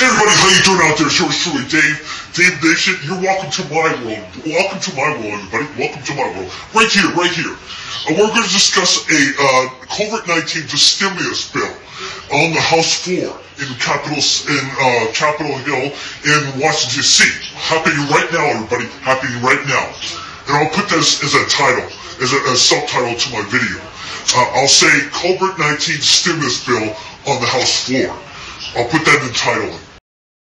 Hey everybody, how you doing out there? Yours truly, Dave. Dave Nation. You're welcome to my world. Welcome to my world, everybody. Welcome to my world. Right here, right here. We're going to discuss a uh, COVID-19 stimulus bill on the House floor in Capitol in uh, Capitol Hill in Washington D.C. Happening right now, everybody. Happening right now. And I'll put this as a title, as a, a subtitle to my video. Uh, I'll say COVID-19 stimulus bill on the House floor. I'll put that in the title.